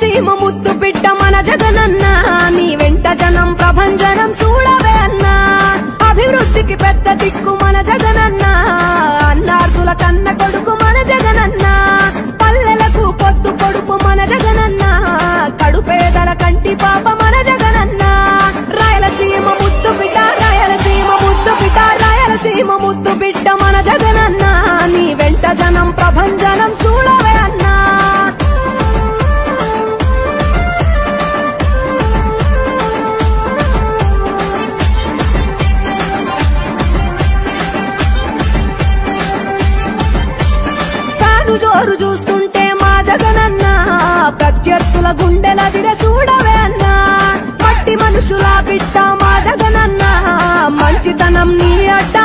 సీమ ముద్దు బిడ్డ మన జగనన్నా. నీ వెంట జనం ప్రభంజనం చూడవే అన్నా. అభివృద్ధికి పెద్ద దిక్కు మన జగనన్నా. అన్నార్థుల కన్న కొడుకు మన జగనన్నా. పల్లెలకు పొద్దు కొడుకు మన జగనన్న. కడుపేదల కంటి పాప మన జగనన్నా. రాయలసీమ ముద్దు బిడ్డ రాయలసీమ ముద్దు బిడ్డ రాయలసీమ ముద్దు బిడ్డ మన జగనన్నా. నీ వెంట జనం ప్రభంజనం తాను జోరు చూస్తుంటే మా జగనన్న ప్రత్యర్థుల గుండెల దిర చూడవే అన్న. మట్టి మనుషుల బిడ్డ మా జగనన్న మంచితనం నీ అడ్డ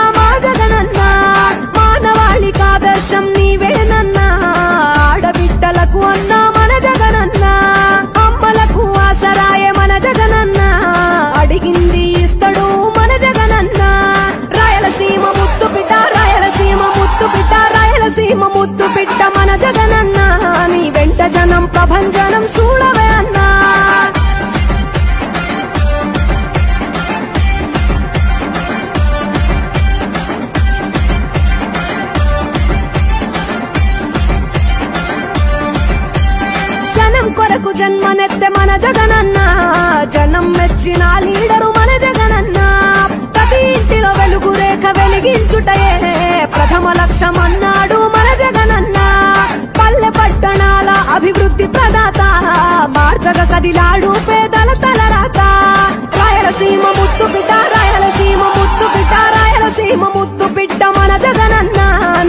జగనన్న నీ వెంట జనం ప్రభంజనం చూడవే అన్నా. జనం కొరకు జన్మనెత్తె మన జగనన్న జనం మెచ్చిన లీడరు మన జగనన్న. ప్రతి ఇంటిలో వెలుగు రేఖ వెలిగించుటయే ప్రథమ లక్ష్యమన్నా. అభివృద్ధి ప్రదాత మార్చగ కదిలాడు పేదల తలరాత. రాయలసీమ ముత్తు బిడ్డ రాయలసీమ ముత్తు బిడ్డ రాయలసీమ ముత్తు బిడ్డ మన జగనన్న.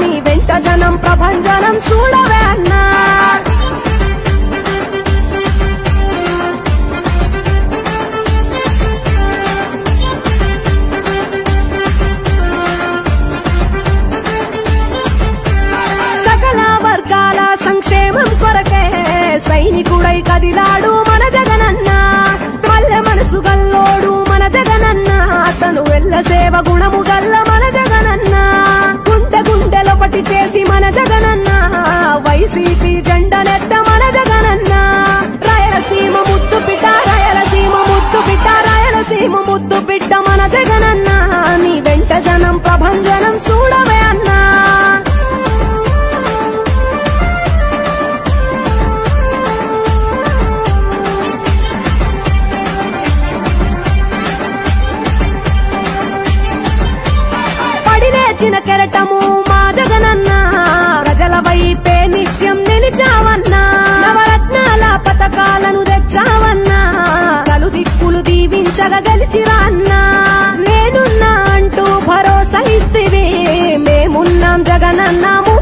నీ వెంట జనం ప్రభంజనం చూడవే. సైనికుడై కదిలాడు మన జగనన్న. పల్లె మనసు గల్లోడు మన జగనన్న. అతను వెళ్ళ సేవ గుణము గల్ల మన జగనన్న. గుండె గుండెలొకటి చేసి మన జగనన్న. పడి కెరటము మా జగనన్న. ప్రజల వైపే నిత్యం నిలిచావన్నా. నవరత్నాల పథకాలను తెచ్చావన్నా. కలు దిక్కులు దీవించగా గెలిచిరా అన్నా నేనున్నా అంటూ భరోసా ఇస్తివి మేమున్నాం జగనన్నాము